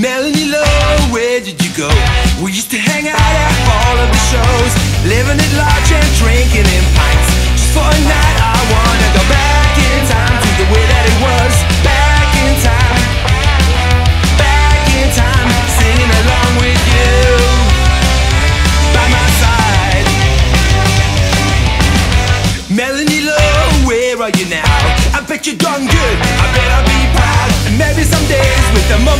Melanie Lowe, where did you go? We used to hang out at all of the shows, living it large and drinking in pints. Just for a night, I wanna go back in time to the way that it was. Back in time, back in time, singing along with you by my side. Melanie Lowe, where are you now? I bet you're done good. I bet I'll be proud. And maybe some days with a moment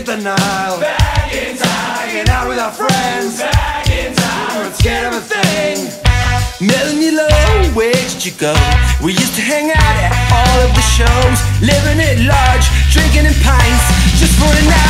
at the Nile. Back in time. Hanging out with our friends. Back in time. We weren't scared of a thing. Melanie Lowe, where did you go? We used to hang out at all of the shows, living it large, drinking in pints, just for a night.